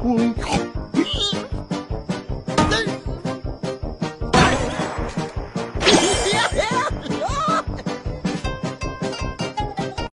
cool.